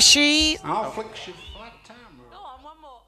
fishy. I'll fix you flat tamer. No, I'm one more.